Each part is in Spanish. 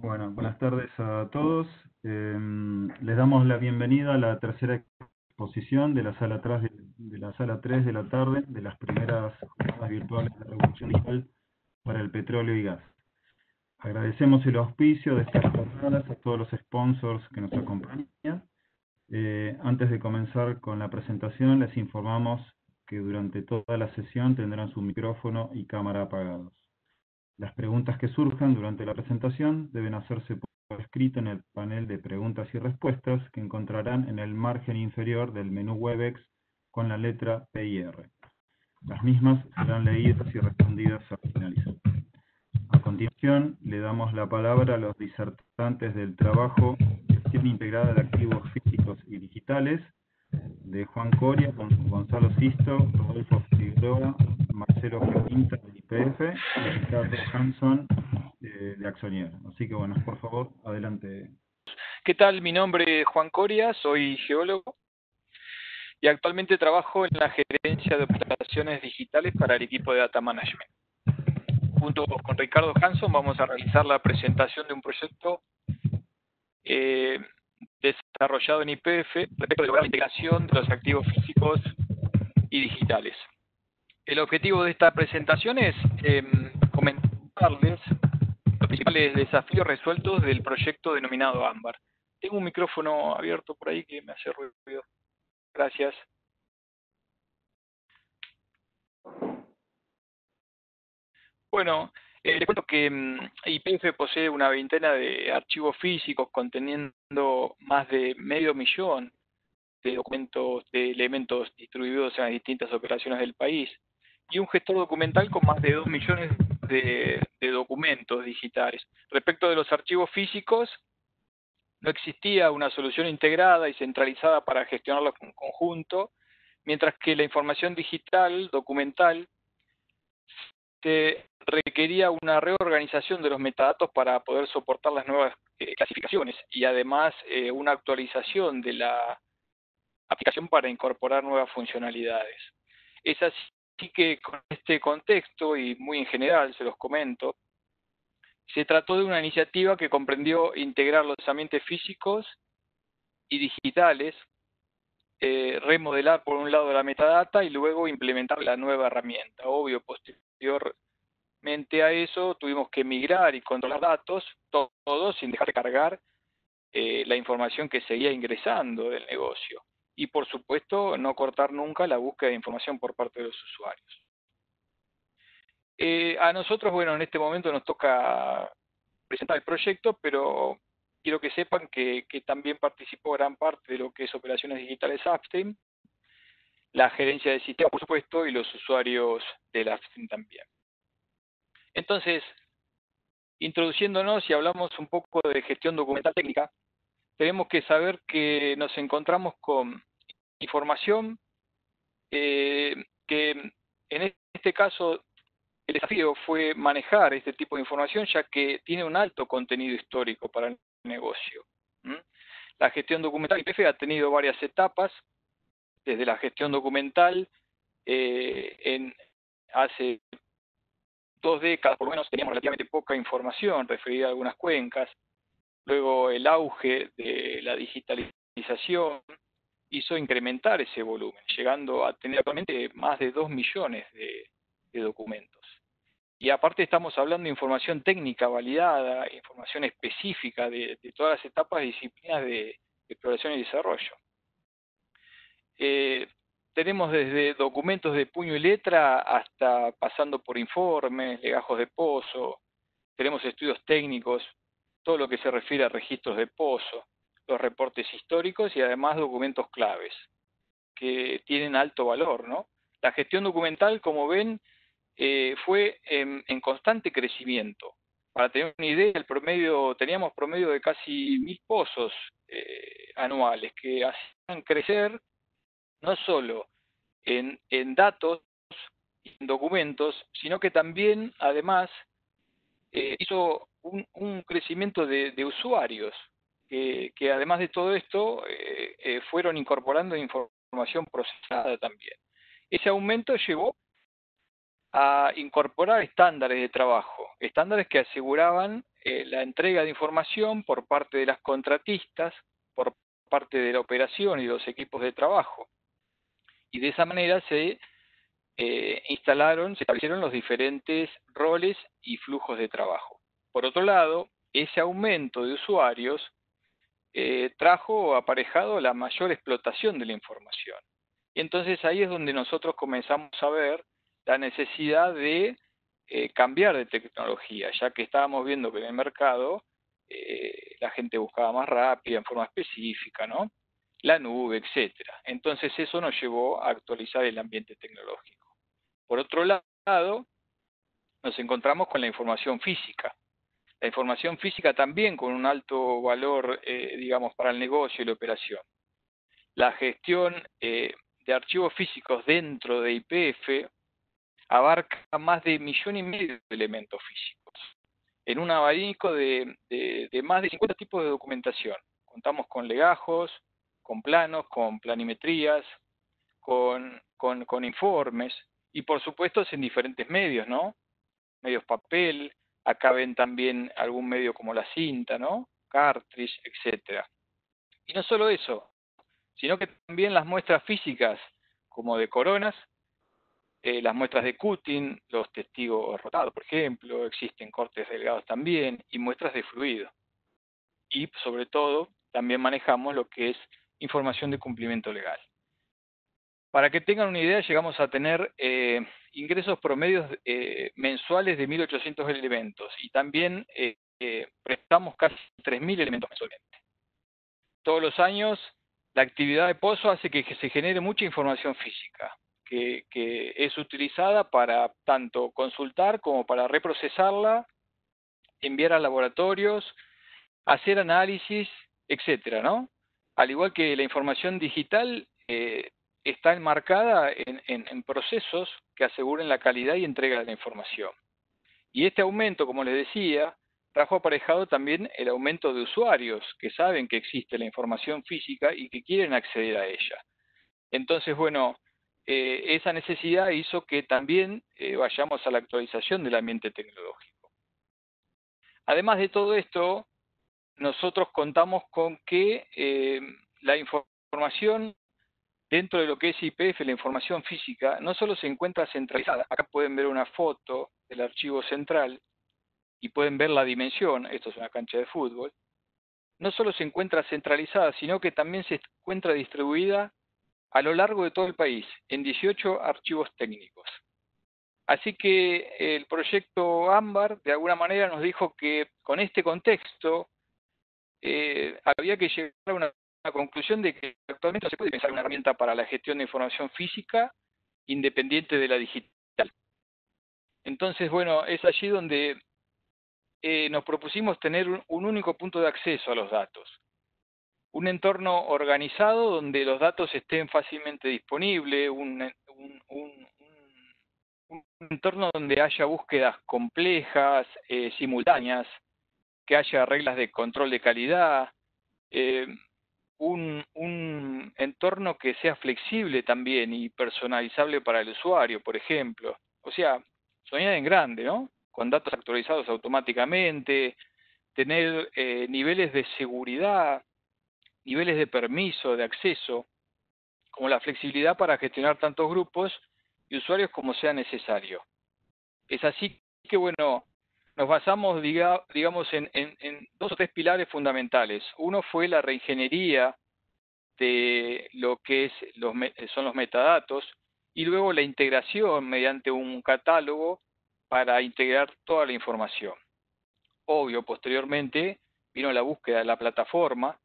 Bueno, buenas tardes a todos. Em, les damos la bienvenida a la tercera exposición de la sala 3 de, la sala 3 de la tarde de las primeras jornadas virtuales de la Revolución Digital para el petróleo y gas. Agradecemos el auspicio de estas jornadas a todos los sponsors que nos acompañan. Eh, antes de comenzar con la presentación, les informamos que durante toda la sesión tendrán su micrófono y cámara apagados. Las preguntas que surjan durante la presentación deben hacerse por escrito en el panel de preguntas y respuestas que encontrarán en el margen inferior del menú Webex con la letra P y R. Las mismas serán leídas y respondidas al finalizar. A continuación, le damos la palabra a los disertantes del trabajo Gestión Integrada de Activos Físicos y Digitales de Juan Coria, Gonzalo Sisto, Rodolfo Figueroa, Marcelo Quinta del IPF y Ricardo Hanson de, de Axonier. Así que bueno, por favor, adelante. ¿Qué tal? Mi nombre es Juan Coria, soy geólogo y actualmente trabajo en la gerencia de operaciones digitales para el equipo de Data Management. Junto con Ricardo Hanson vamos a realizar la presentación de un proyecto eh, desarrollado en IPF respecto de la integración de los activos físicos y digitales. El objetivo de esta presentación es em, comentarles los principales desafíos resueltos del proyecto denominado AMBAR. Tengo un micrófono abierto por ahí que me hace ruido. Gracias. Bueno, eh, les cuento que mm, IPF posee una veintena de archivos físicos conteniendo más de medio millón de documentos, de elementos distribuidos en las distintas operaciones del país y un gestor documental con más de 2 millones de, documentos digitales. Respecto de los archivos físicos, no existía una solución integrada y centralizada para gestionarlos en conjunto, mientras que la información digital, documental, requería una reorganización de los metadatos para poder soportar las nuevas eh, clasificaciones y además eh, una actualización de la aplicación para incorporar nuevas funcionalidades. Es así Así que con este contexto, y muy en general se los comento, se trató de una iniciativa que comprendió integrar los ambientes físicos y digitales, eh, remodelar por un lado la metadata y luego implementar la nueva herramienta. Obvio, posteriormente a eso tuvimos que migrar y controlar datos, todos sin dejar de cargar eh, la información que seguía ingresando del negocio y por supuesto no cortar nunca la búsqueda de información por parte de los usuarios. Eh, a nosotros, bueno, en este momento nos toca presentar el proyecto, pero quiero que sepan que, también participó gran parte de lo que es operaciones digitales Upstream, la gerencia de sistema, por supuesto, y los usuarios del Upstream también. Entonces, introduciéndonos y hablamos un poco de gestión documental técnica, tenemos que saber que nos encontramos con información eh, que en este caso el desafío fue manejar este tipo de información ya que tiene un alto contenido histórico para el negocio. La gestión documental IPF ha tenido varias etapas, desde la gestión documental eh, en hace dos décadas por lo menos teníamos relativamente poca información referida a algunas cuencas, luego el auge de la digitalización, hizo incrementar ese volumen, llegando a tener actualmente más de 2 millones de, documentos. Y aparte estamos hablando de información técnica validada, información específica de, todas las etapas y disciplinas de, exploración y desarrollo. Eh, tenemos desde documentos de puño y letra hasta pasando por informes, legajos de pozo, tenemos estudios técnicos, todo lo que se refiere a registros de pozo, los reportes históricos y además documentos claves que tienen alto valor. ¿no? La gestión documental, como ven, eh, fue en, constante crecimiento. Para tener una idea, el promedio, teníamos promedio de casi mil pozos eh, anuales que hacían crecer no solo en, datos y en documentos, sino que también, además, eh, hizo un, crecimiento de usuarios que, además de todo esto eh, eh, fueron incorporando información procesada también. Ese aumento llevó a incorporar estándares de trabajo, estándares que aseguraban eh, la entrega de información por parte de las contratistas, por parte de la operación y los equipos de trabajo. Y de esa manera se instalaron, se establecieron los diferentes roles y flujos de trabajo. Por otro lado, ese aumento de usuarios eh, trajo aparejado la mayor explotación de la información. Y entonces ahí es donde nosotros comenzamos a ver la necesidad de eh, cambiar de tecnología, ya que estábamos viendo que en el mercado eh, la gente buscaba más rápida, en forma específica, ¿no? La nube, etcétera. Entonces eso nos llevó a actualizar el ambiente tecnológico. Por otro lado, nos encontramos con la información física. La información física también con un alto valor, eh, digamos, para el negocio y la operación. La gestión de archivos físicos dentro de IPF abarca más de millón y medio de elementos físicos, en un abanico de, más de 50 tipos de documentación. Contamos con legajos, con planos, con planimetrías, con, con, informes y por supuesto en diferentes medios, ¿no? Medios papel, acá ven también algún medio como la cinta, ¿no? Cartridge, etcétera. Y no solo eso, sino que también las muestras físicas, como de coronas, eh, las muestras de cutting, los testigos rotados, por ejemplo, existen cortes delgados también, y muestras de fluido. Y sobre todo, también manejamos lo que es información de cumplimiento legal. Para que tengan una idea, llegamos a tener eh, ingresos promedios eh, mensuales de 1.800 elementos y también prestamos casi 3.000 elementos mensualmente. Todos los años, la actividad de pozo hace que se genere mucha información física que, es utilizada para tanto consultar como para reprocesarla, enviar a laboratorios, hacer análisis, etcétera, ¿no? Al igual que la información digital eh, está enmarcada en, procesos que aseguren la calidad y entrega de la información. Y este aumento, como les decía, trajo aparejado también el aumento de usuarios que saben que existe la información física y que quieren acceder a ella. Entonces, bueno, eh, esa necesidad hizo que también eh, vayamos a la actualización del ambiente tecnológico. Además de todo esto, nosotros contamos con que eh, la información dentro de lo que es IPF, la información física, no solo se encuentra centralizada, acá pueden ver una foto del archivo central y pueden ver la dimensión, esto es una cancha de fútbol, no solo se encuentra centralizada, sino que también se encuentra distribuida a lo largo de todo el país, en 18 archivos técnicos. Así que el proyecto AMBAR de alguna manera nos dijo que con este contexto eh, había que llegar a una, conclusión de que actualmente no se puede pensar una herramienta para la gestión de información física independiente de la digital. Entonces, bueno, es allí donde eh, nos propusimos tener un único punto de acceso a los datos un entorno organizado donde los datos estén fácilmente disponibles, un, entorno donde haya búsquedas complejas, eh, simultáneas, que haya reglas de control de calidad, eh, un, un, entorno que sea flexible también y personalizable para el usuario, por ejemplo. O sea, soñar en grande, ¿no? Con datos actualizados automáticamente, tener eh, niveles de seguridad niveles de permiso, de acceso, como la flexibilidad para gestionar tantos grupos y usuarios como sea necesario. Es así que, bueno, nos basamos, digamos, en, dos o tres pilares fundamentales. Uno fue la reingeniería de lo que es los, son los metadatos y luego la integración mediante un catálogo para integrar toda la información. Obvio, posteriormente vino la búsqueda de la plataforma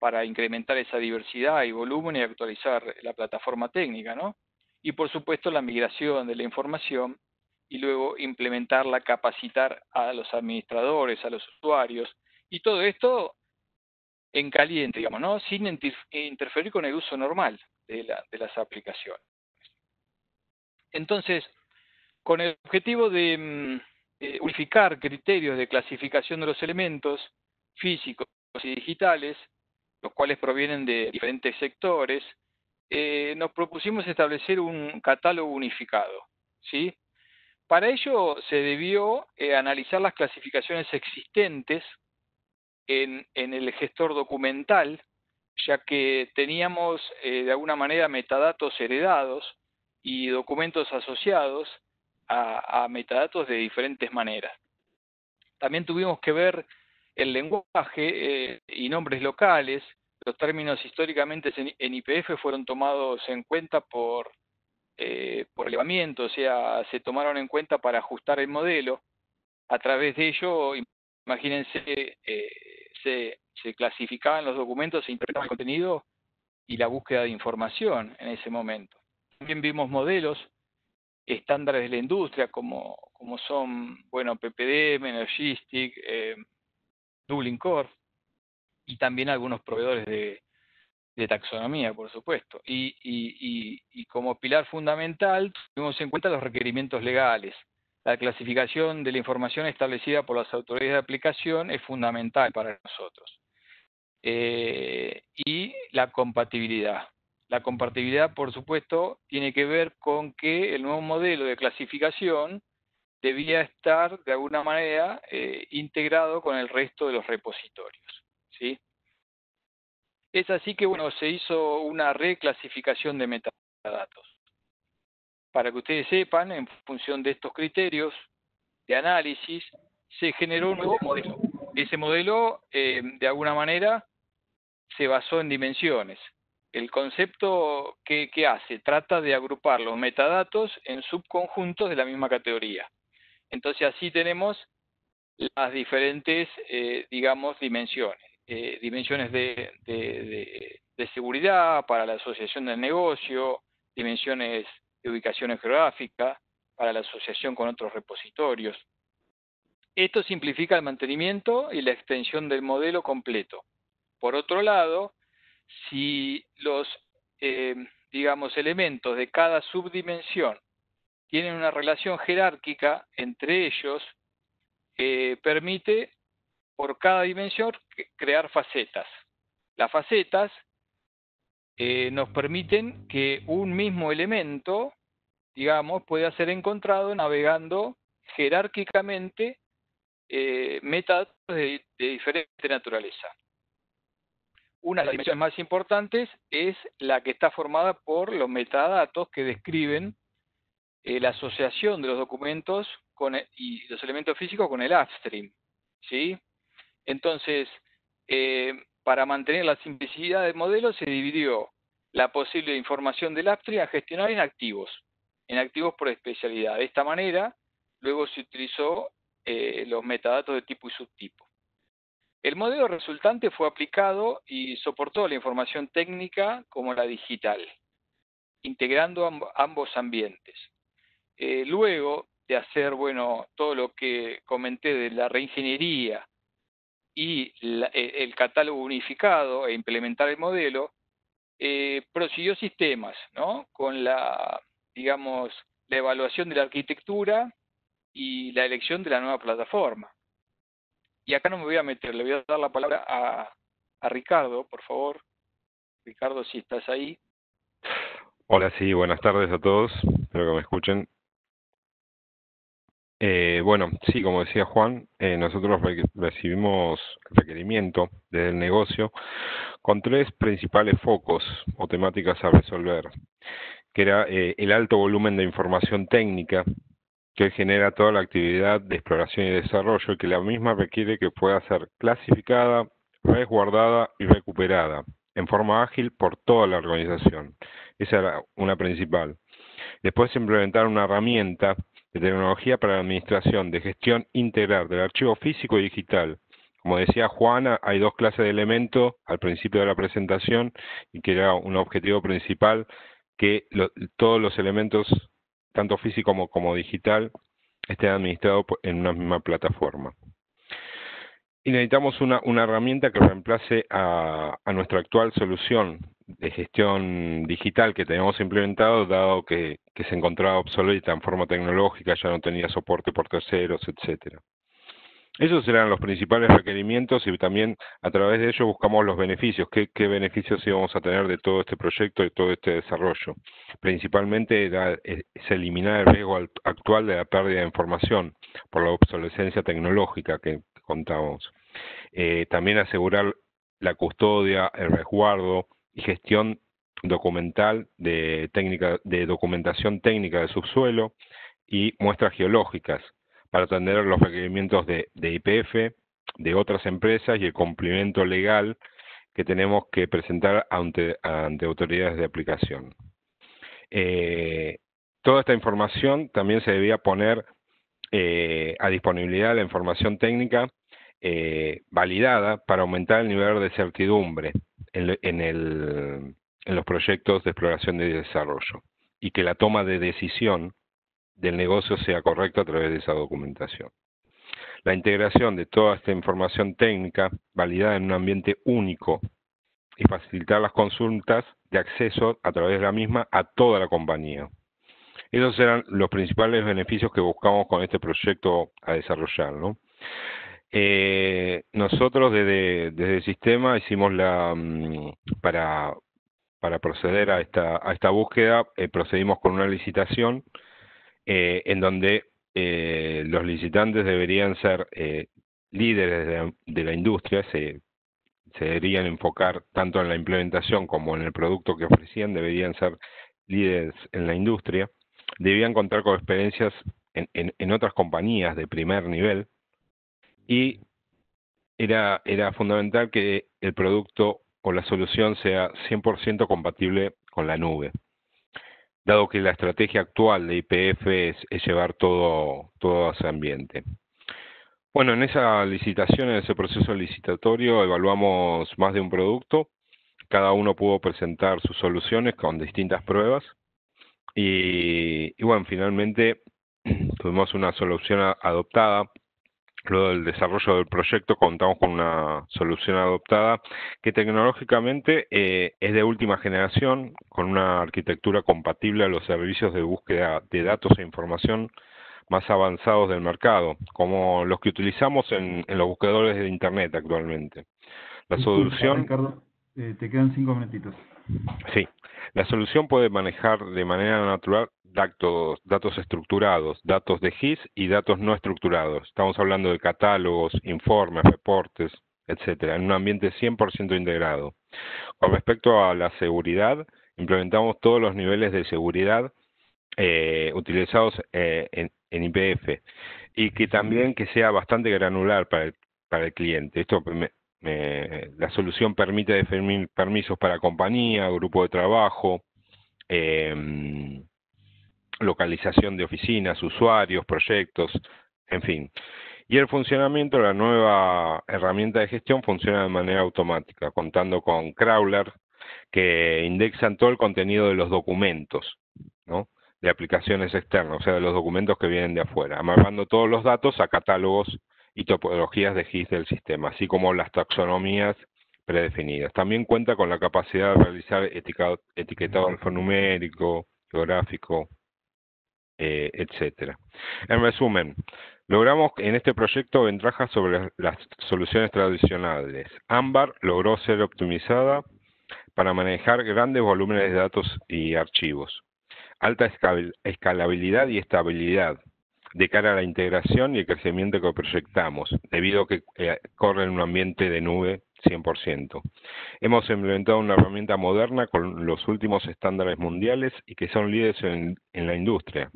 para incrementar esa diversidad y volumen y actualizar la plataforma técnica, ¿no? Y por supuesto la migración de la información y luego implementarla, capacitar a los administradores, a los usuarios, y todo esto en caliente, digamos, ¿no? Sin interferir con el uso normal de, las aplicaciones. Entonces, con el objetivo de mm, eh, unificar criterios de clasificación de los elementos físicos y digitales, los cuales provienen de diferentes sectores, eh, nos propusimos establecer un catálogo unificado, ¿sí? Para ello se debió eh, analizar las clasificaciones existentes en, el gestor documental, ya que teníamos eh, de alguna manera metadatos heredados y documentos asociados a, metadatos de diferentes maneras. También tuvimos que ver el lenguaje eh, y nombres locales. Los términos históricamente en, IPF fueron tomados en cuenta por, eh, por elevamiento, o sea, se tomaron en cuenta para ajustar el modelo. A través de ello, imagínense, eh, se, se clasificaban los documentos, se interpretaba el contenido y la búsqueda de información en ese momento. También vimos modelos estándares de la industria como, como son, bueno, PPDM, Energistic, eh, Dublin Core y también algunos proveedores de, taxonomía, por supuesto. Y, y, como pilar fundamental tuvimos en cuenta los requerimientos legales. La clasificación de la información establecida por las autoridades de aplicación es fundamental para nosotros. Eh, y la compatibilidad. La compatibilidad, por supuesto, tiene que ver con que el nuevo modelo de clasificación debía estar de alguna manera eh, integrado con el resto de los repositorios. ¿sí? Es así que bueno, se hizo una reclasificación de metadatos. Para que ustedes sepan, en función de estos criterios de análisis, se generó un nuevo modelo. Ese modelo, eh, de alguna manera, se basó en dimensiones el concepto que, hace trata de agrupar los metadatos en subconjuntos de la misma categoría. Entonces así tenemos las diferentes, eh, digamos, dimensiones. Eh, dimensiones de, de, seguridad para la asociación del negocio, dimensiones de ubicación geográfica para la asociación con otros repositorios. Esto simplifica el mantenimiento y la extensión del modelo completo. Por otro lado, si los, eh, digamos, elementos de cada subdimensión tienen una relación jerárquica entre ellos, eh, permite por cada dimensión crear facetas. Las facetas eh, nos permiten que un mismo elemento, digamos, pueda ser encontrado navegando jerárquicamente metadatos de diferente naturaleza. Una de las dimensiones más importantes es la que está formada por los metadatos que describen eh, la asociación de los documentos con y los elementos físicos con el upstream. ¿sí? Entonces, eh, para mantener la simplicidad del modelo se dividió la posible información del upstream a gestionar en activos, en activos por especialidad. De esta manera, luego se utilizó eh, los metadatos de tipo y subtipo. El modelo resultante fue aplicado y soportó la información técnica como la digital, integrando ambos ambientes. Eh, luego de hacer bueno, todo lo que comenté de la reingeniería y e, el catálogo unificado e implementar el modelo, eh, prosiguió sistemas, ¿no? Con la, digamos, la evaluación de la arquitectura y la elección de la nueva plataforma. Y acá no me voy a meter, le voy a dar la palabra a, Ricardo, por favor. Ricardo, si estás ahí. Hola, sí, buenas tardes a todos, espero que me escuchen. Eh, bueno, sí, como decía Juan, eh, nosotros recibimos requerimiento desde el negocio con tres principales focos o temáticas a resolver, que era eh, el alto volumen de información técnica que genera toda la actividad de exploración y desarrollo y que la misma requiere que pueda ser clasificada, resguardada y recuperada en forma ágil por toda la organización. Esa era una principal. Después implementar una herramienta de tecnología para la administración de gestión integral del archivo físico y digital. Como decía Juana, hay dos clases de elementos al principio de la presentación y que era un objetivo principal que todos los elementos tanto físico como, digital, esté administrado en una misma plataforma. Y necesitamos una, herramienta que reemplace a, nuestra actual solución de gestión digital que tenemos implementado, dado que, se encontraba obsoleta en forma tecnológica, ya no tenía soporte por terceros, etcétera. Esos eran los principales requerimientos y también a través de ello buscamos los beneficios, qué, beneficios íbamos a tener de todo este proyecto y todo este desarrollo. Principalmente es eliminar el riesgo actual de la pérdida de información por la obsolescencia tecnológica que contábamos. Eh, también asegurar la custodia, el resguardo y gestión documental de, técnica, de documentación técnica de subsuelo y muestras geológicas para atender los requerimientos de, IPF, de otras empresas y el cumplimiento legal que tenemos que presentar ante, autoridades de aplicación. Eh, toda esta información también se debía poner eh, a disponibilidad la información técnica eh, validada para aumentar el nivel de certidumbre en, los proyectos de exploración y desarrollo y que la toma de decisión del negocio sea correcta a través de esa documentación. La integración de toda esta información técnica validada en un ambiente único y facilitar las consultas de acceso a través de la misma a toda la compañía. Esos eran los principales beneficios que buscamos con este proyecto a desarrollar. Eh, nosotros desde, el sistema hicimos la, mm, para, proceder a esta, a esta búsqueda, eh, procedimos con una licitación eh, en donde eh, los licitantes deberían ser líderes de, la industria, se, deberían enfocar tanto en la implementación como en el producto que ofrecían, deberían ser líderes en la industria, debían contar con experiencias en, en, otras compañías de primer nivel y era, era fundamental que el producto o la solución sea 100% compatible con la nube dado que la estrategia actual de IPF es, llevar todo, todo a ese ambiente. Bueno, en esa licitación, en ese proceso licitatorio, evaluamos más de un producto. Cada uno pudo presentar sus soluciones con distintas pruebas. Y, y bueno, finalmente tuvimos una solución adoptada Luego del desarrollo del proyecto contamos con una solución adoptada que tecnológicamente eh, es de última generación, con una arquitectura compatible a los servicios de búsqueda de datos e información más avanzados del mercado, como los que utilizamos en, los buscadores de Internet actualmente. La solución... Ricardo, eh, te quedan cinco minutitos. Sí, la solución puede manejar de manera natural datos, datos estructurados, datos de GIS y datos no estructurados. Estamos hablando de catálogos, informes, reportes, etcétera, en un ambiente 100% integrado. Con respecto a la seguridad, implementamos todos los niveles de seguridad eh, utilizados eh, en, IPF y que también que sea bastante granular para el, para el cliente. Esto la solución permite definir permisos para compañía, grupo de trabajo, eh, localización de oficinas, usuarios, proyectos, en fin. Y el funcionamiento la nueva herramienta de gestión funciona de manera automática, contando con crawler que indexan todo el contenido de los documentos, ¿no? de aplicaciones externas, o sea, de los documentos que vienen de afuera, amarrando todos los datos a catálogos y topologías de GIS del sistema, así como las taxonomías predefinidas. También cuenta con la capacidad de realizar etiquetado alfanumérico, geográfico, eh, etcétera. En resumen, logramos en este proyecto ventajas sobre las soluciones tradicionales. AMBAR logró ser optimizada para manejar grandes volúmenes de datos y archivos. Alta escalabilidad y estabilidad de cara a la integración y el crecimiento que proyectamos, debido a que eh, corre en un ambiente de nube 100%. Hemos implementado una herramienta moderna con los últimos estándares mundiales y que son líderes en la industria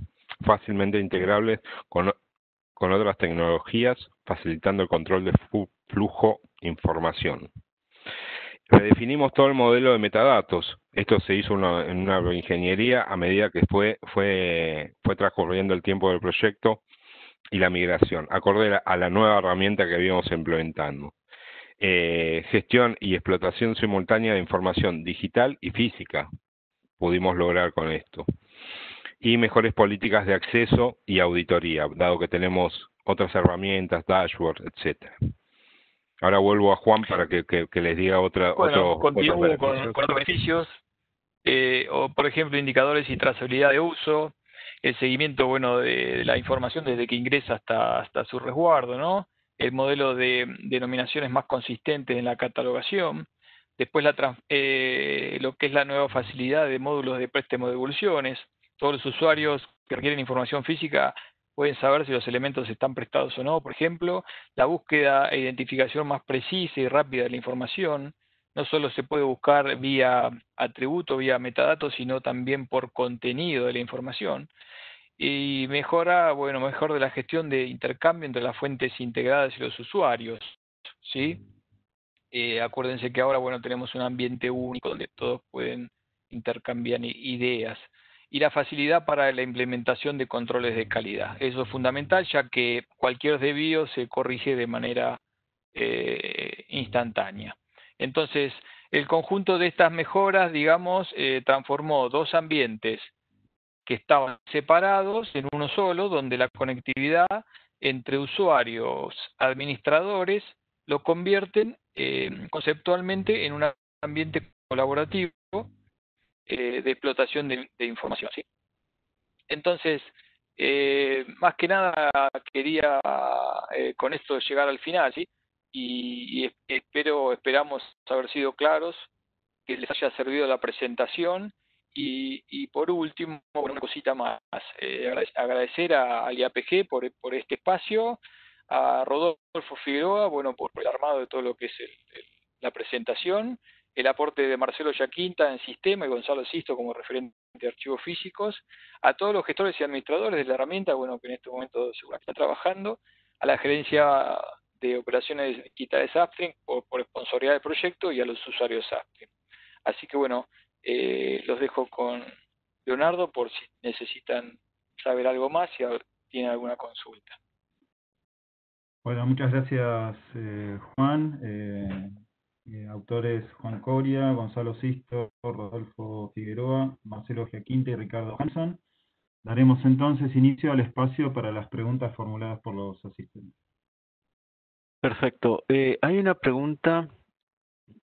fácilmente integrables con, otras tecnologías, facilitando el control de flujo información. Redefinimos todo el modelo de metadatos. Esto se hizo en una ingeniería a medida que fue, fue, fue transcurriendo el tiempo del proyecto y la migración, acorde a la nueva herramienta que habíamos implementando. Eh, gestión y explotación simultánea de información digital y física pudimos lograr con esto y mejores políticas de acceso y auditoría, dado que tenemos otras herramientas, dashboard, etcétera. Ahora vuelvo a Juan para que, les diga otra. Bueno, continúo con, los beneficios, eh, o por ejemplo indicadores y trazabilidad de uso, el seguimiento bueno de, la información desde que ingresa hasta hasta su resguardo, ¿no? el modelo de denominaciones más consistente en la catalogación, después la, eh, lo que es la nueva facilidad de módulos de préstamo de devoluciones, todos los usuarios que requieren información física pueden saber si los elementos están prestados o no, por ejemplo, la búsqueda e identificación más precisa y rápida de la información, no solo se puede buscar vía atributo, vía metadatos, sino también por contenido de la información. Y mejora, bueno, mejor de la gestión de intercambio entre las fuentes integradas y los usuarios, ¿sí? Eh, acuérdense que ahora, bueno, tenemos un ambiente único donde todos pueden intercambiar ideas y la facilidad para la implementación de controles de calidad. Eso es fundamental ya que cualquier desvío se corrige de manera eh, instantánea. Entonces, el conjunto de estas mejoras, digamos, eh, transformó dos ambientes que estaban separados en uno solo, donde la conectividad entre usuarios, administradores, lo convierten eh, conceptualmente en un ambiente colaborativo eh, de explotación de, información. ¿sí? Entonces, eh, más que nada quería eh, con esto llegar al final, ¿sí? Y, espero, esperamos haber sido claros, que les haya servido la presentación. Y, por último, una cosita más, agradecer a, al IAPG por, por este espacio, a Rodolfo Figueroa, bueno, por el armado de todo lo que es la presentación, el aporte de Marcelo Yaquinta en sistema y Gonzalo Sisto como referente de archivos físicos, a todos los gestores y administradores de la herramienta, bueno, que en este momento seguramente está trabajando, a la gerencia de operaciones digitales Upstream por, por del proyecto y a los usuarios Upstream. Así que bueno, eh, los dejo con Leonardo por si necesitan saber algo más, si tienen alguna consulta. Bueno, muchas gracias eh, Juan. Eh, eh, autores Juan Coria, Gonzalo Sisto, Rodolfo Figueroa, Marcelo Giaquinte y Ricardo Hanson. Daremos entonces inicio al espacio para las preguntas formuladas por los asistentes. Perfecto. Eh, hay una pregunta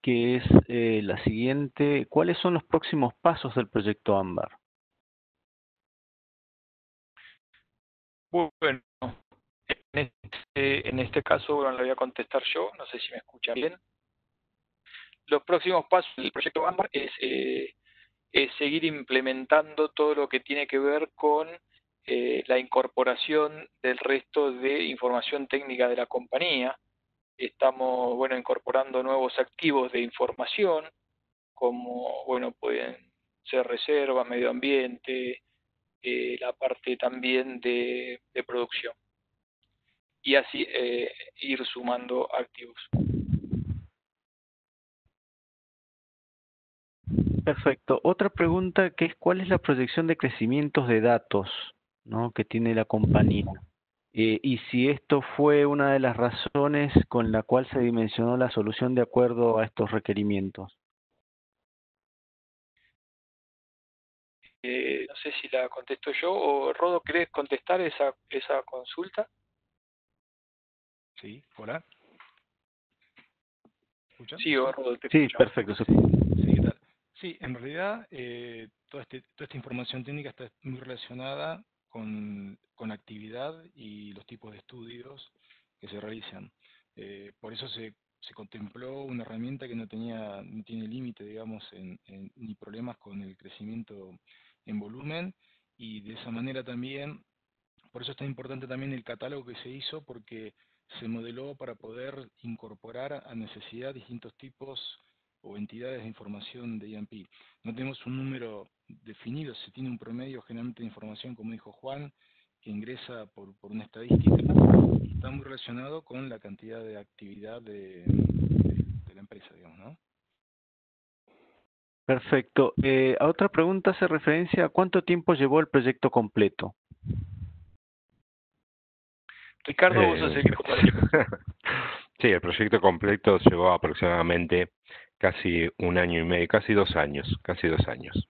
que es eh, la siguiente. ¿Cuáles son los próximos pasos del proyecto AMBAR? Bueno, en este, en este caso bueno, lo voy a contestar yo, no sé si me escuchan bien los próximos pasos del proyecto AMBAR eh, es, seguir implementando todo lo que tiene que ver con eh, la incorporación del resto de información técnica de la compañía. Estamos, bueno, incorporando nuevos activos de información, como, bueno, pueden ser reserva, medio ambiente, eh, la parte también de, de producción. Y así ir sumando activos. Perfecto. Otra pregunta que es cuál es la proyección de crecimientos de datos ¿no? que tiene la compañía eh, y si esto fue una de las razones con la cual se dimensionó la solución de acuerdo a estos requerimientos. Eh, no sé si la contesto yo o Rodo, ¿querés contestar esa, esa consulta? Sí, hola. Sí, Rodo, te Sí, perfecto. Sí, en realidad eh, toda, este, toda esta información técnica está muy relacionada con, con actividad y los tipos de estudios que se realizan. Eh, por eso se, se, contempló una herramienta que no tenía no tiene límite, digamos, en, ni problemas con el crecimiento en volumen y de esa manera también, por eso es tan importante también el catálogo que se hizo porque se modeló para poder incorporar a necesidad distintos tipos o entidades de información de IAMP. No tenemos un número definido, se tiene un promedio generalmente de información, como dijo Juan, que ingresa por, por una estadística está muy relacionado con la cantidad de actividad de, la empresa, digamos, ¿no? Perfecto. Eh, a otra pregunta hace referencia a cuánto tiempo llevó el proyecto completo. Ricardo, vos sos el que Sí, el proyecto completo llevó aproximadamente casi un año y medio, casi dos años, casi dos años.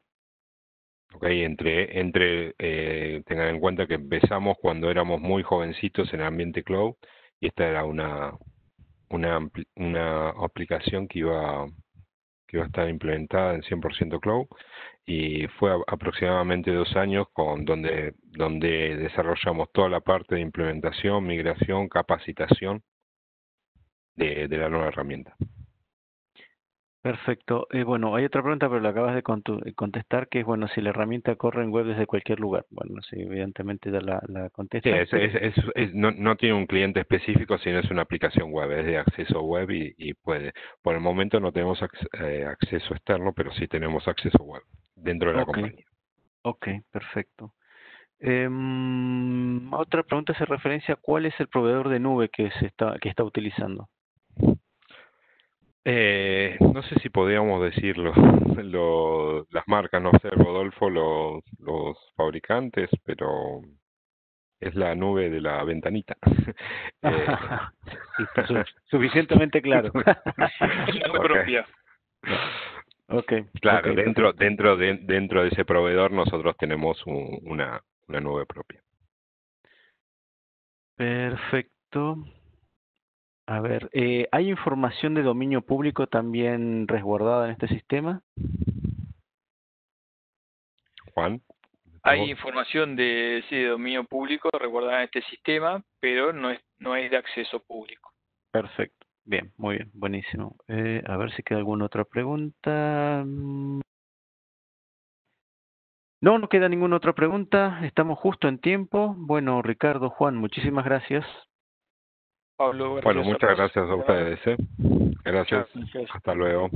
Okay, entre, entre eh, tengan en cuenta que empezamos cuando éramos muy jovencitos en el ambiente cloud y esta era una, una, una aplicación que iba, que iba a estar implementada en 100% cloud y fue aproximadamente dos años con donde, donde desarrollamos toda la parte de implementación, migración, capacitación de, de la nueva herramienta. Perfecto. Eh, bueno, hay otra pregunta, pero la acabas de eh, contestar, que es, bueno, si la herramienta corre en web desde cualquier lugar. Bueno, sí, evidentemente ya la, la contestas. Sí, es, es, no, no, tiene un cliente específico, sino es una aplicación web, es de acceso web y, y puede. Por el momento no tenemos eh, acceso externo, pero sí tenemos acceso web dentro de la compañía. Ok, perfecto. Eh, otra pregunta se referencia a cuál es el proveedor de nube que se está que está utilizando. Eh, no sé si podríamos decirlo, lo, las marcas, no sé, Rodolfo, los, los fabricantes, pero es la nube de la ventanita. eh, suficientemente claro. propia. Okay. Claro, dentro dentro de dentro de ese proveedor nosotros tenemos un, una una nube propia. Perfecto. A ver, eh, ¿hay información de dominio público también resguardada en este sistema? Juan. Hay información de, sí, de dominio público resguardada en este sistema, pero no es, no es de acceso público. Perfecto. Bien, muy bien, buenísimo. Eh, a ver si queda alguna otra pregunta. No, no queda ninguna otra pregunta. Estamos justo en tiempo. Bueno, Ricardo, Juan, muchísimas gracias. Pablo, bueno, muchas gracias a ustedes. ¿eh? Gracias. Hasta luego.